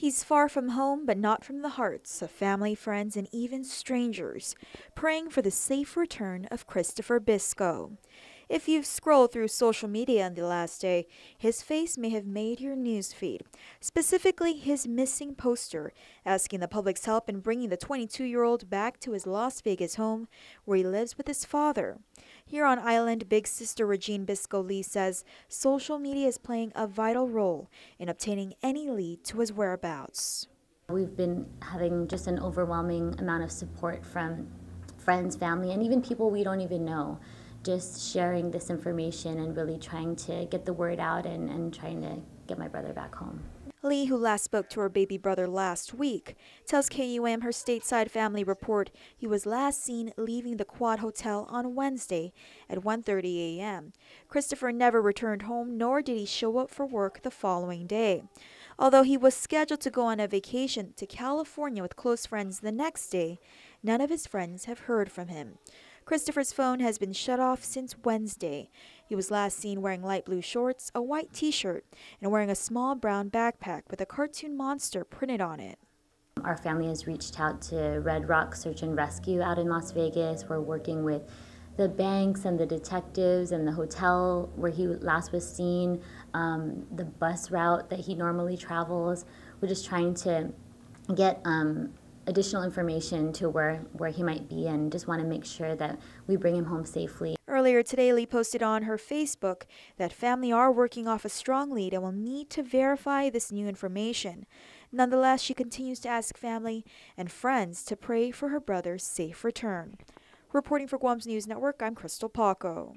He's far from home, but not from the hearts of family, friends, and even strangers, praying for the safe return of Christopher Bisco. If you've scrolled through social media in the last day, his face may have made your newsfeed, specifically his missing poster asking the public's help in bringing the 22 year old back to his Las Vegas home where he lives with his father. Here on Island, Big Sister Regine Bisco Lee says social media is playing a vital role in obtaining any lead to his whereabouts. We've been having just an overwhelming amount of support from friends, family, and even people we don't even know just sharing this information and really trying to get the word out and, and trying to get my brother back home. Lee, who last spoke to her baby brother last week, tells KUAM her stateside family report he was last seen leaving the Quad Hotel on Wednesday at 1:30 a.m. Christopher never returned home nor did he show up for work the following day. Although he was scheduled to go on a vacation to California with close friends the next day, none of his friends have heard from him. Christopher's phone has been shut off since Wednesday. He was last seen wearing light blue shorts, a white t shirt, and wearing a small brown backpack with a cartoon monster printed on it. Our family has reached out to Red Rock Search and Rescue out in Las Vegas. We're working with the banks and the detectives and the hotel where he last was seen, um, the bus route that he normally travels. We're just trying to get um, additional information to where, where he might be and just want to make sure that we bring him home safely. Earlier today, Lee posted on her Facebook that family are working off a strong lead and will need to verify this new information. Nonetheless, she continues to ask family and friends to pray for her brother's safe return. Reporting for Guam's News Network, I'm Krystal Paco.